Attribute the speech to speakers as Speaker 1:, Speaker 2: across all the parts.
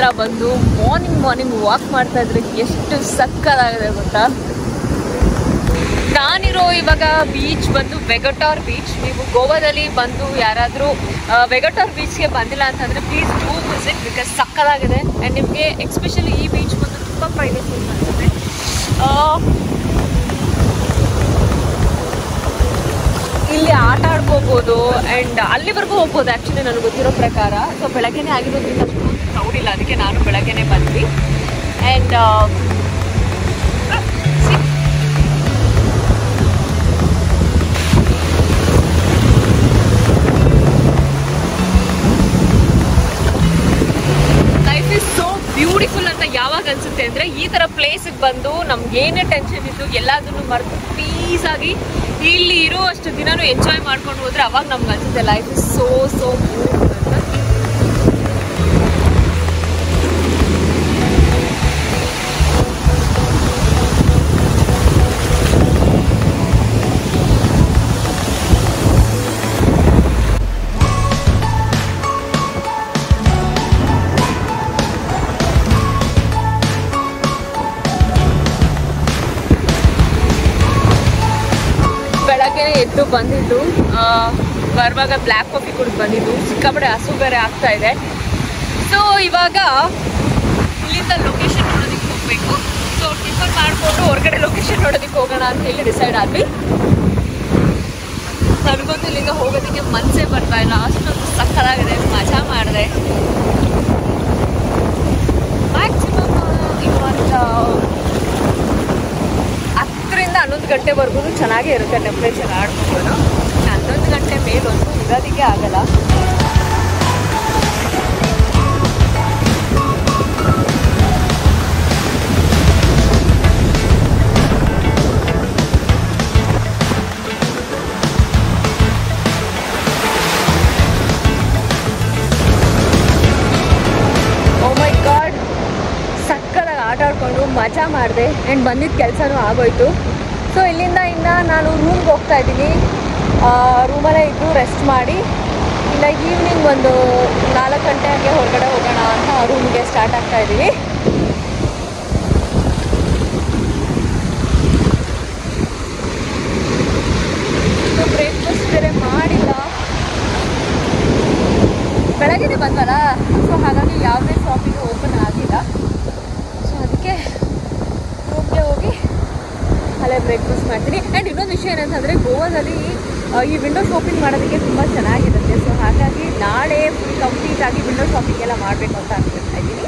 Speaker 1: ಹತ್ರ ಬಂದು morning morning walk ಮಾಡ್ತಾ ಇದ್ರೆ ಎಷ್ಟು ಸಕ್ಕದಾಗಿದೆ ಗೊತ್ತಾ? ನಾನಿರೋ ಇವಾಗ ಬೀಚ್ ಬಂದು ವೆಗಟಾರ್ ಬೀಚ್ ನೀವು ಗೋವಾದಲ್ಲಿ ಬಂದು ಯಾರಾದರೂ ವೆಗಟಾರ್ ಬೀಚ್ಗೆ ಬಂದಿಲ್ಲ ಅಂತಂದರೆ ಪ್ಲೀಸ್ ಡೂ ವಿಸಿಟ್ ಬಿಕಾಸ್ ಸಕ್ಕದಾಗಿದೆ ಆ್ಯಂಡ್ ನಿಮಗೆ ಎಕ್ಸ್ಪೆಷಲಿ ಈ ಬೀಚ್ ಬಂದು ತುಂಬ ಪ್ರೈವೇಸಿ ಅನಿಸುತ್ತೆ ಇಲ್ಲಿ ಆಟ ಆಡ್ಕೋಬೋದು ಆ್ಯಂಡ್ ಅಲ್ಲಿವರೆಗೂ ಹೋಗ್ಬೋದು ಆ್ಯಕ್ಚುಲಿ ನನಗೆ ಗೊತ್ತಿರೋ ಪ್ರಕಾರ. ಸೊ ಬೆಳಗ್ಗೆನೇ ಆಗಿರೋದ್ರಿಂದ ಕ್ರೌಡ್ ಅದಕ್ಕೆ ನಾನು ಬೆಳಗ್ಗೆನೇ ಬಂದ್ವಿ. And life is so beautiful ಅಂತ ಯಾವಾಗ ಅನ್ಸುತ್ತೆ ಅಂದ್ರೆ, ಈ ತರ ಪ್ಲೇಸಿಗೆ ಬಂದು ನಮ್ಗೆ ಏನೇ ಟೆನ್ಷನ್ ಇದ್ದು ಎಲ್ಲದನ್ನು ಮರೆತು ಆಗಿ ಇಲ್ಲಿ ಇರೋ ಅಷ್ಟು ಎಂಜಾಯ್ ಮಾಡ್ಕೊಂಡು ಹೋದ್ರೆ ಅವಾಗ ನಮ್ಗೆ ಅನ್ಸುತ್ತೆ life is so so beautiful ಎದ್ದು ಬಂದಿದ್ದು ಬರುವಾಗ ಬ್ಲ್ಯಾಕ್ ಕಾಫಿ ಕುಡಿದು ಬಂದಿದ್ದು ಸಿಕ್ಕಾಪಡೆ ಹಸು ಬೇರೆ ಆಗ್ತಾ ಇದೆ. ಸೊ ಇವಾಗ ಇಲ್ಲಿಂದ ಲೊಕೇಶನ್ ನೋಡೋದಕ್ಕೆ ಹೋಗಬೇಕು. ಸೊ ಟಿಫನ್ ಮಾಡಿಕೊಂಡು ಹೊರಗಡೆ ಲೊಕೇಶನ್ ನೋಡೋದಕ್ಕೆ ಹೋಗೋಣ ಅಂತ ಹೇಳಿ ಡಿಸೈಡ್ ಆದ್ವಿ. ನನಗೊಂದು ಇಲ್ಲಿಂದ ಹೋಗೋದಕ್ಕೆ ಮನಸ್ಸೇ ಬರ್ತಾ ಇಲ್ಲ. ಅಷ್ಟೊಂದು ಸಕ್ಕಲಾಗಿದೆ ಮಜಾ ಮಾಡಿದೆ. ಮ್ಯಾಕ್ಸಿಮಮ್ ಇವತ್ತು ಗಂಟೆವರೆಗೂ ಚೆನ್ನಾಗೇ ಇರುತ್ತೆ ಟೆಂಪ್ರೇಚರ್ ಆಡ್ಬೋದು ಹನ್ನೊಂದು ಗಂಟೆ ಮೇಲೊಂದು ಇರೋದಕ್ಕೆ ಆಗಲ್ಲ. ಸಕ್ಕದಾಗಿ ಆಟ ಮಜಾ ಮಾಡಿದೆ. ಆ್ಯಂಡ್ ಬಂದಿದ್ದ ಕೆಲಸನೂ ಆಗೋಯ್ತು. ಸೊ ಇಲ್ಲಿಂದ ಇನ್ನು ನಾನು ರೂಮ್ಗೆ ಹೋಗ್ತಾ ಇದ್ದೀನಿ. ರೂಮಲ್ಲೇ ಇದ್ದು ರೆಸ್ಟ್ ಮಾಡಿ. ಇಲ್ಲ ಈವ್ನಿಂಗ್ ಒಂದು ನಾಲ್ಕು ಗಂಟೆ ಹಾಗೆ ಹೊರಗಡೆ ಹೋಗೋಣ ಅಂತ ರೂಮ್ಗೆ ಸ್ಟಾರ್ಟ್ ಆಗ್ತಾ ಇದ್ದೀವಿ. ಬ್ರೇಕ್ಫಾಸ್ಟ್ ಬೇರೆ ಮಾಡಿಲ್ಲ. ಬೆಳಗ್ಗೆ ಬಂದಲ್ಲ ಸೊ ಹಾಗಾಗಿ ಯಾವುದೇ ಶಾಪಿಂಗ್ ಓಪನ್ ಆಗಿಲ್ಲ ಸೊ ಅದಕ್ಕೆ ರೂಮ್ಗೆ ಹೋಗಿ ಅಲ್ಲೇ ಬ್ರೇಕ್ಫಾಸ್ಟ್ ಮಾಡ್ತೀನಿ. ಆ್ಯಂಡ್ ಇನ್ನೊಂದು ವಿಷಯ ಏನಂತಂದರೆ, ಗೋವಾದಲ್ಲಿ ಈ ವಿಂಡೋ ಶಾಪಿಂಗ್ ಮಾಡೋದಕ್ಕೆ ತುಂಬ ಚೆನ್ನಾಗಿರುತ್ತೆ. ಸೊ ಹಾಗಾಗಿ ನಾಳೆ ಫುಲ್ ಕಂಪ್ಲೀಟ್ ಆಗಿ ವಿಂಡೋ ಶಾಪಿಂಗ್ ಎಲ್ಲ ಮಾಡಬೇಕು ಅಂತ ಅನ್ಕೊಳ್ತಾ ಇದ್ದೀನಿ.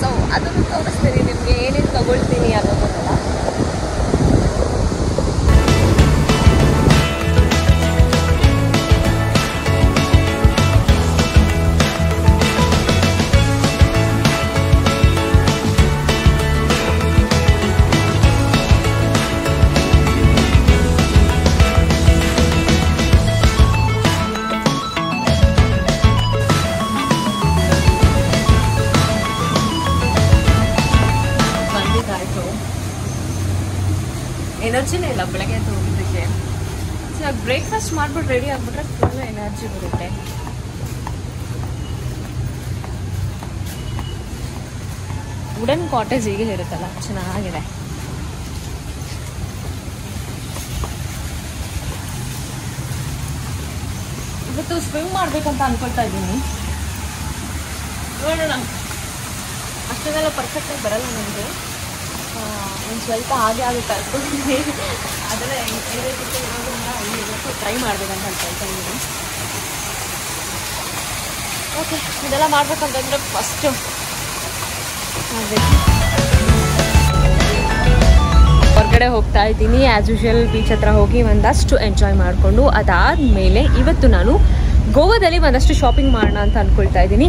Speaker 1: ಸೊ ಅದನ್ನು ತೋರಿಸ್ತೀನಿ, ನಿಮಗೆ ಏನೇನು ತೊಗೊಳ್ತೀನಿ ಅನ್ನೋದನ್ನೆಲ್ಲ ಬ್ರೇಕ್ಫಾಸ್ಟ್ ಮಾಡ್ಬಿಟ್ಟು ರೆಡಿ ಆಗಿಬಿಟ್ರೆ ಫುಲ್ ಎನರ್ಜಿ ಬರುತ್ತೆ. ವುಡನ್ ಕಾಟೇಜ್ ಹೀಗೆ ಇರುತ್ತಲ್ಲ, ಚೆನ್ನಾಗಿದೆ. ಇವತ್ತು ಸ್ವಿಮ್ ಮಾಡ್ಬೇಕಂತ ಅನ್ಕೊಳ್ತಾ ಇದ್ದೀನಿ. ನೋಡೋಣ. ಅಷ್ಟೊಂದೆಲ್ಲ ಪರ್ಫೆಕ್ಟಾಗಿ ಬರಲ್ಲ ನನಗೆ ಒಂದು ಸ್ವಲ್ಪ ಹಾಗೆ ಆಗುತ್ತೆ? ಅನ್ಕೊಂಡಿದ್ದೀನಿ ಅದೆಲ್ಲ ಟ್ರೈ ಮಾಡ್ಬೇಕಂತ ಅನ್ಕೊಳ್ತಾ ಇದ್ದೀನಿ ಓಕೆ ಇದೆಲ್ಲ ಮಾಡ್ಬೇಕಂತಂದ್ರೆ ಫಸ್ಟು ಹೊರಗಡೆ ಹೋಗ್ತಾ ಇದ್ದೀನಿ. ಆ್ಯಸ್ ಯೂಶುವಲ್ ಬೀಚ್ ಹತ್ರ ಹೋಗಿ ಒಂದಷ್ಟು ಎಂಜಾಯ್ ಮಾಡಿಕೊಂಡು ಅದಾದಮೇಲೆ ಇವತ್ತು ನಾನು ಗೋವಾದಲ್ಲಿ ಒಂದಷ್ಟು ಶಾಪಿಂಗ್ ಮಾಡೋಣ ಅಂತ ಅಂದ್ಕೊಳ್ತಾ ಇದ್ದೀನಿ.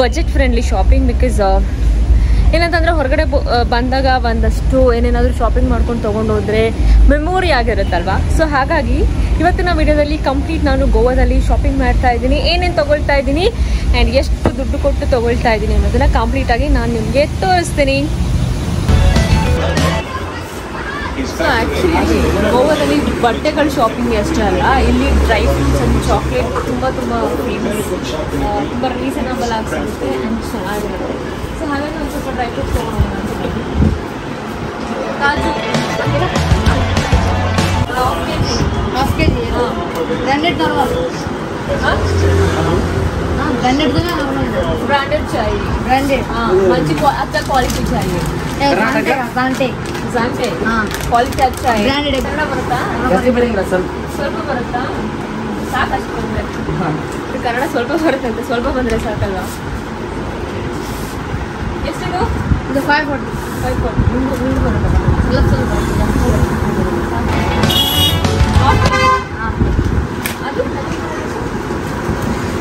Speaker 1: ಬಜೆಟ್ ಫ್ರೆಂಡ್ಲಿ ಶಾಪಿಂಗ್ ಬಿಕಾಸ್ ಏನಂತಂದರೆ ಹೊರಗಡೆ ಬಂದಾಗ ಒಂದಷ್ಟು ಏನೇನಾದರೂ ಶಾಪಿಂಗ್ ಮಾಡ್ಕೊಂಡು ತೊಗೊಂಡು ಹೋದರೆ ಮೆಮೊರಿ ಆಗಿರುತ್ತಲ್ವಾ? ಸೊ ಹಾಗಾಗಿ ಇವತ್ತಿನ ವಿಡಿಯೋದಲ್ಲಿ ಕಂಪ್ಲೀಟ್ ನಾನು ಗೋವಾದಲ್ಲಿ ಶಾಪಿಂಗ್ ಮಾಡ್ತಾ ಇದ್ದೀನಿ. ಏನೇನು ತಗೊಳ್ತಾ ಇದ್ದೀನಿ ಆ್ಯಂಡ್ ಎಷ್ಟು ದುಡ್ಡು ಕೊಟ್ಟು ತಗೊಳ್ತಾ ಇದ್ದೀನಿ ಅನ್ನೋದನ್ನು ಕಂಪ್ಲೀಟಾಗಿ ನಾನು ನಿಮಗೆ ತೋರಿಸ್ತೀನಿ. ಸೊ ಆ್ಯಕ್ಚುಲಿ ಗೋವಾದಲ್ಲಿ ಬಟ್ಟೆಗಳ ಶಾಪಿಂಗ್ ಅಷ್ಟೇ ಅಲ್ಲ, ಇಲ್ಲಿ ಡ್ರೈ ಫ್ರೂಟ್ಸ್ ಆ್ಯಂಡ್ ಚಾಕ್ಲೇಟ್ ತುಂಬ ತುಂಬ ಫೇಮಸ್ ತುಂಬ ರೀಸನಬಲ್ ಆಗಿ ಸಿಗುತ್ತೆ ಆ್ಯಂಡ್ ಚೆನ್ನಾಗಿರುತ್ತೆ. ಸೊ ಹಾಗಾಗಿ ಒಂದು ಸ್ವಲ್ಪ ಡ್ರೈ ಫ್ರೂಟ್ಸ್ ತೊಗೊಳೋಣ ಅಂತ ಕಾಜು
Speaker 2: half K G branded normal हाँ ब्रांडेड तो ना नॉर्मल
Speaker 1: ब्रांडेड चाहिए
Speaker 2: ब्रांडेड
Speaker 1: हाँ मंची क्वा- अच्छा क्वालिटी चाहिए
Speaker 2: कांटे का कांटे
Speaker 1: ಜಾಂಟೆ
Speaker 2: हाँ
Speaker 1: ಕ್ವಾಲಿಟಿ अच्छा है
Speaker 2: Branded ಇದೆ.
Speaker 1: ಕನ್ನಡ ಬರುತ್ತಾ
Speaker 3: ಜಾಸ್ತಿ ಬರಂಗಿಲ್ಲ ಸ್ವಲ್ಪ
Speaker 1: ಸ್ವಲ್ಪ ಬರುತ್ತಾ ಸಾಕಷ್ಟು ಬಂದರೆ
Speaker 3: ಹಾಂ
Speaker 1: ಕನ್ನಡ ಸ್ವಲ್ಪ ಬರುತ್ತಂತೆ ಸ್ವಲ್ಪ ಬಂದರೆ ಸಾಕಲ್ವಾ ಎಷ್ಟಿದು?
Speaker 2: ಇದು ಫೈವ್ ಫೋರ್ಟಿ
Speaker 1: ಫೈವ್ ಫೋರ್ಟಿ
Speaker 2: ಸ್ವಲ್ಪ
Speaker 1: ಅದು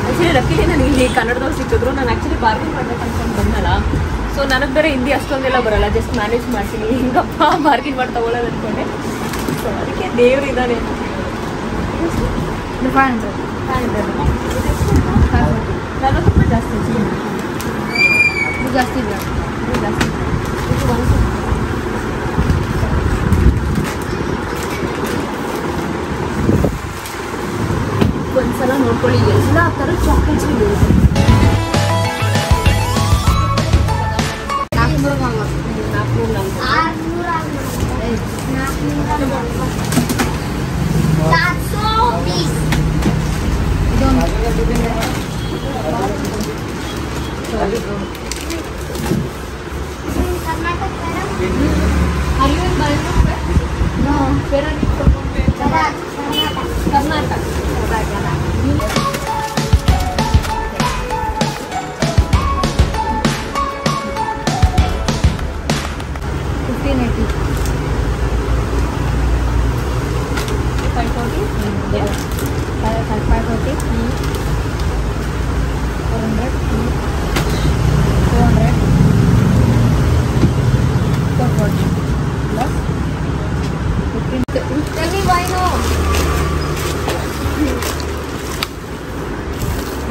Speaker 1: ಆ್ಯಕ್ಚುಲಿ ಲಕ್ಕಿಲಿ ನನಗೆ ಇಲ್ಲಿ ಕನ್ನಡದವ್ರು ಸಿಕ್ಕಿದ್ರು. ನಾನು ಆ್ಯಕ್ಚುಲಿ ಬಾರ್ಗೇನ್ ಮಾಡ್ಬೇಕು ಅನ್ಕೊಂಡು ಬಂದಲ್ಲ ಸೊ ನನಗೆ ಬೇರೆ ಹಿಂದಿ ಅಷ್ಟೊಂದೆಲ್ಲ ಬರಲ್ಲ. ಜಸ್ಟ್ ಮ್ಯಾನೇಜ್ ಮಾಡ್ತೀನಿ. ಹಿಂಗಪ್ಪ ಬಾರ್ಗೇನ್ ಮಾಡಿ ತಗೊಳ್ಳೋದು ಅಂದ್ಕೊಂಡೆ ಸೊ ಅದಕ್ಕೆ ದೇವ್ರಿದ್ದಾನೆ ಇದ್ದಾನೆ five hundred five forty 앞다를 조금 채워요. 나무랑
Speaker 2: 나무랑
Speaker 1: 나무랑
Speaker 2: 나무랑 나무 비스 이건 나중에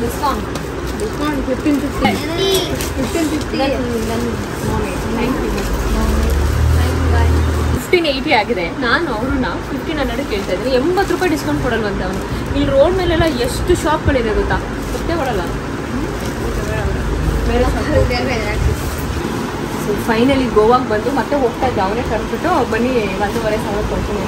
Speaker 1: discount
Speaker 2: discount fifteen fifty fifteen fifty
Speaker 1: fifteen eighty ಆಗಿದೆ. ನಾನು ಅವ್ರನ್ನ ಫಿಫ್ಟೀನ್ ಹಂಡ್ರೆಡ್ ಕೇಳ್ತಾ ಇದ್ದೀನಿ. ಎಂಬತ್ತು ರೂಪಾಯಿ ಡಿಸ್ಕೌಂಟ್ ಕೊಡಲ್ವಂತೆ ಅವನು. ಇಲ್ಲಿ ರೋಡ್ ಮೇಲೆಲ್ಲ ಎಷ್ಟು ಶಾಪ್ಗಳಿದೆ ಗೊತ್ತಾ? ಗೊತ್ತೇ ಕೊಡಲ್ಲ. ಸೊ ಫೈನಲಿ ಗೋವಾಗೆ ಬಂದು ಮತ್ತೆ ಹೋಗ್ತಾ ಇದ್ದೆ. ಅವನೇ ಕರೆದ್ಬಿಟ್ಟು ಬನ್ನಿ ಒಂದೂವರೆ ಸಾವಿರ ಕೊಡ್ತೀನಿ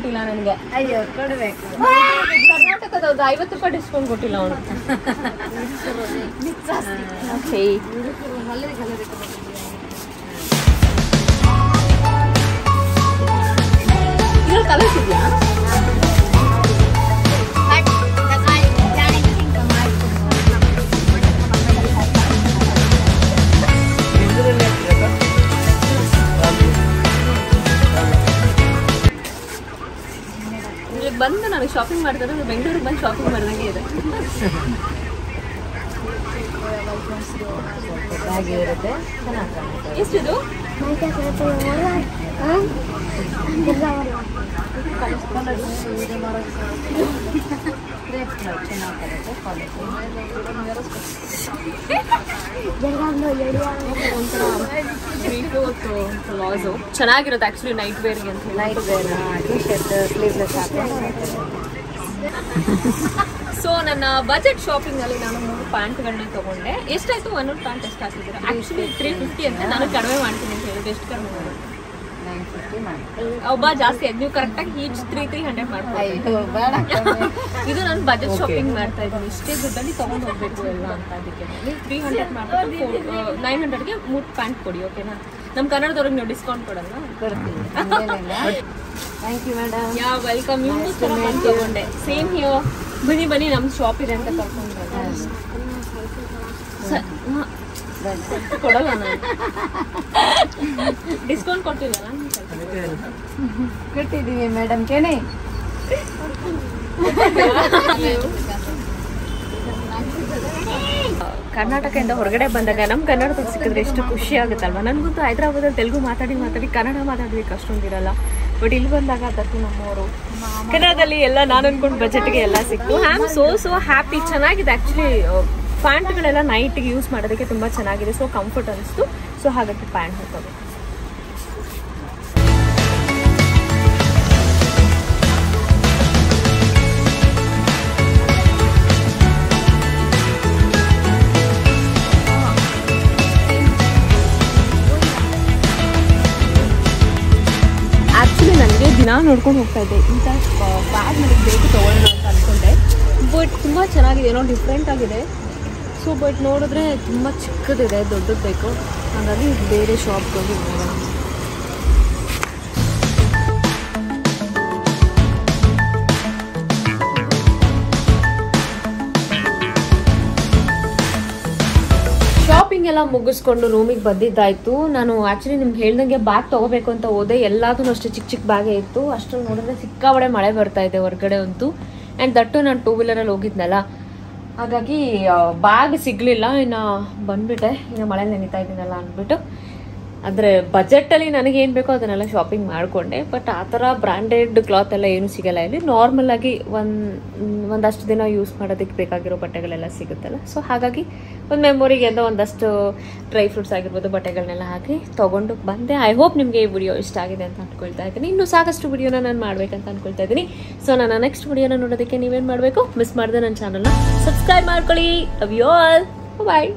Speaker 1: ಕೊಟ್ಟಿಲ್ಲ ನನಗೆ
Speaker 2: ಅಯ್ಯೋ ಕೊಡಬೇಕು
Speaker 1: ಕರ್ನಾಟಕದವ್ರದ್ದು ಐವತ್ತು ರೂಪಾಯಿ ಡಿಸ್ಕೌಂಟ್ ಕೊಟ್ಟಿಲ್ಲ ಅವನು ಓಕೆ ಇದ್ರಲ್ಲಿ ಕಲರ್ಸ್ ಇದೆಯಾ ಬಂದು ನಾನು ಶಾಪಿಂಗ್ ಮಾಡ್ತಾರೆ ಬೆಂಗಳೂರಿಗೆ ಬಂದು ಶಾಪಿಂಗ್ ಮಾಡಿದಂಗೆ ಇದೆ.
Speaker 2: ಇರುತ್ತೆ ಚೆನ್ನಾಗಿ ಕಾಣುತ್ತೆ
Speaker 1: ಎಷ್ಟಿದು ಲಾಸು ಚೆನ್ನಾಗಿರುತ್ತೆ ಆಕ್ಚುಲಿ ನೈಟ್ ವೇರ್ಗೆ ಅಂತ
Speaker 2: night wear T shirt sleeveless
Speaker 1: so ನನ್ನ ಬಜೆಟ್ ಶಾಪಿಂಗ್ ಅಲ್ಲಿ ನಾನು ಮೂರು ಪ್ಯಾಂಟ್ಗಳನ್ನ ತಗೊಂಡೆ. ಎಷ್ಟಾಯ್ತು? ಒಂದೊಂದು ಪ್ಯಾಂಟ್ ಎಷ್ಟು ಹಾಕಿದ್ದೀರಾ ಆಕ್ಚುಲಿ ತ್ರೀ ಫಿಫ್ಟಿ ಅಂತ ನಾನು ಕಡಿಮೆ ಮಾಡ್ತೀನಿ ಅಂತ ಹೇಳಿದ್ರೆ ಎಷ್ಟು ಕಡಿಮೆ
Speaker 2: ಮಾಡಿ
Speaker 1: ಒಬ್ಬ ಜಾಸ್ತಿ ಆಯ್ತು. ನೀವು ಕರೆಕ್ಟಾಗಿ ಈಚ್ ತ್ರೀ ತ್ರೀ ಹಂಡ್ರೆಡ್
Speaker 2: ಮಾಡ್ತಾ
Speaker 1: ಇದು ನಾನು ಬಜೆಟ್ ಶಾಪಿಂಗ್ ಮಾಡ್ತಾ ಇದ್ದೀನಿ. ಇಷ್ಟೇ ದುಡ್ಡಲ್ಲಿ ತಗೊಂಡು ಹೋಗ್ಬೇಕು ಎಲ್ಲ ಅಂತ ಅದಕ್ಕೆ. ನೀವು ತ್ರೀ ಹಂಡ್ರೆಡ್ ಮಾಡ್ಬಿಟ್ಟು ನೈನ್ ಹಂಡ್ರೆಡ್ಗೆ ಮೂರು ಪ್ಯಾಂಟ್ ಕೊಡಿ ಓಕೆನಾ ನಮ್ಮ ಕನ್ನಡದವ್ರಿಗೆ ನೀವು ಡಿಸ್ಕೌಂಟ್ ಕೊಡಲ್ಲ
Speaker 2: ಕೊಡ್ತೀನಿ thank
Speaker 1: you madam yeah welcome ಬಂದು ತಗೊಂಡೆ ಸೇಮ್ ಹಿಯೋ ಬನ್ನಿ ಬನ್ನಿ ನಮ್ಮ ಶಾಪ್ ಇದೆ ಅಂತ ಕರ್ಕೊಂಡು ಕೊಡಲ್ಲ ನಾನು. ಡಿಸ್ಕೌಂಟ್ ಕೊಟ್ಟಿಲ್ಲ
Speaker 2: ಕೊಟ್ಟಿದ್ದೀವಿ ಮೇಡಮ್ ಕೇಳಿ.
Speaker 1: ಕರ್ನಾಟಕದಿಂದ ಹೊರಗಡೆ ಬಂದಾಗ ನಮ್ಮ ಕನ್ನಡದಲ್ಲಿ ಸಿಕ್ಕಿದ್ರೆ ಎಷ್ಟು ಖುಷಿ ಆಗುತ್ತಲ್ವ? ನನಗಂತೂ ಹೈದ್ರಾಬಾದಲ್ಲಿ ತೆಲುಗು ಮಾತಾಡಿ ಮಾತಾಡಿ ಕನ್ನಡ ಮಾತಾಡ್ಬೇಕು ಅಷ್ಟೊಂದಿರಲ್ಲ ಬಟ್ ಇಲ್ಲಿ ಬಂದಾಗ ಅದಕ್ಕೆ ನಮ್ಮವರು. ಕನ್ನಡದಲ್ಲಿ ಎಲ್ಲ ನಾನು ಅನ್ಕೊಂಡು ಬಜೆಟ್ಗೆ ಎಲ್ಲ ಸಿಕ್ತು. I am so so happy ಚೆನ್ನಾಗಿದೆ ಆ್ಯಕ್ಚುಲಿ ಪ್ಯಾಂಟ್ಗಳೆಲ್ಲ ನೈಟ್ಗೆ ಯೂಸ್ ಮಾಡೋದಕ್ಕೆ ತುಂಬ ಚೆನ್ನಾಗಿದೆ. ಸೊ ಕಂಫರ್ಟ್ ಅನಿಸ್ತು. ಸೊ ಹಾಗಾಗಿ ಪ್ಯಾಂಟ್ ಹಾಕೋದು ದಿನ ನೋಡ್ಕೊಂಡು ಹೋಗ್ತಾ ಇದ್ದೆ. ಇಂಥ ಬ್ಯಾಗ್ ನನಗೆ ಬೇಕು ತೊಗೊಳ್ಳೋಣ ಅಂತ ಅಂದ್ಕೊಂಡೆ ಬಟ್ ತುಂಬ ಚೆನ್ನಾಗಿದೆ, ಏನೋ ಡಿಫ್ರೆಂಟ್ ಆಗಿದೆ. ಸೊ ಬಟ್ ನೋಡಿದ್ರೆ ತುಂಬ ಚಿಕ್ಕದಿದೆ, ದೊಡ್ಡದು ಬೇಕು. ಹಾಗಾಗಿ ಬೇರೆ ಶಾಪ್ಗೆ ಹೋಗಿ ಎಲ್ಲ ಮುಗಿಸ್ಕೊಂಡು ರೂಮಿಗೆ ಬಂದಿದ್ದಾಯ್ತು. ನಾನು ಆಕ್ಚುಲಿ ನಿಮ್ಗೆ ಹೇಳ್ದಂಗೆ ಬ್ಯಾಗ್ ತಗೋಬೇಕು ಅಂತ ಹೋದೆ. ಎಲ್ಲದೂ ಅಷ್ಟೇ ಚಿಕ್ಕ ಚಿಕ್ಕ ಬ್ಯಾಗೇ ಇತ್ತು. ಅಷ್ಟ್ರಲ್ಲಿ ನೋಡಿದ್ರೆ ಸಿಕ್ಕಾಬಡೆ ಮಳೆ ಬರ್ತಾ ಇದೆ ಹೊರಗಡೆ ಅಂತೂ. ಆ್ಯಂಡ್ ದಟ್ಟು ನಾನು ಟೂ ವೀಲರಲ್ಲಿ ಹೋಗಿದ್ನಲ್ಲ. ಹಾಗಾಗಿ ಬ್ಯಾಗ್ ಸಿಗಲಿಲ್ಲ. ಇನ್ನು ಬಂದ್ಬಿಟ್ಟೆ. ಇನ್ನು ಮಳೆ ನೆನೀತಾ ಇದ್ದೀನಲ್ಲ ಅಂದ್ಬಿಟ್ಟು. ಅಂದರೆ ಬಜೆಟಲ್ಲಿ ನನಗೆ ಏನು ಬೇಕೋ ಅದನ್ನೆಲ್ಲ ಶಾಪಿಂಗ್ ಮಾಡಿಕೊಂಡೆ ಬಟ್ ಆ ಥರ ಬ್ರಾಂಡೆಡ್ ಕ್ಲಾತ್ ಎಲ್ಲ ಏನು ಸಿಗಲ್ಲ. ಇಲ್ಲಿ ನಾರ್ಮಲ್ ಆಗಿ ಒಂದು, ಒಂದಷ್ಟು ದಿನ ಯೂಸ್ ಮಾಡೋದಕ್ಕೆ ಬೇಕಾಗಿರೋ ಬಟ್ಟೆಗಳೆಲ್ಲ ಸಿಗುತ್ತಲ್ಲ. ಸೊ ಹಾಗಾಗಿ ಒಂದು ಮೆಮೊರಿಗೆ ಅಂತ ಒಂದಷ್ಟು ಡ್ರೈ ಫ್ರೂಟ್ಸ್ ಆಗಿರ್ಬೋದು ಬಟ್ಟೆಗಳನ್ನೆಲ್ಲ ಹಾಕಿ ತಗೊಂಡು ಬಂದೆ. ಐ ಹೋಪ್ ನಿಮಗೆ ಈ ವಿಡಿಯೋ ಇಷ್ಟ ಆಗಿದೆ ಅಂತ ಅನ್ಕೊಳ್ತಾ ಇದ್ದೀನಿ. ಇನ್ನೂ ಸಾಕಷ್ಟು ವಿಡಿಯೋನ ನಾನು ಮಾಡ್ಬೇಕಂತ ಅನ್ಕೊಳ್ತಾ ಇದ್ದೀನಿ. ಸೊ ನಾನು ನೆಕ್ಸ್ಟ್ ವಿಡಿಯೋನ ನೋಡೋದಕ್ಕೆ ನೀವೇನು ಮಾಡಬೇಕು? ಮಿಸ್ ಮಾಡಿದೆ ನನ್ನ ಚಾನಲ್ನ ಸಬ್ಸ್ಕ್ರೈಬ್ ಮಾಡ್ಕೊಳ್ಳಿ. Love all bye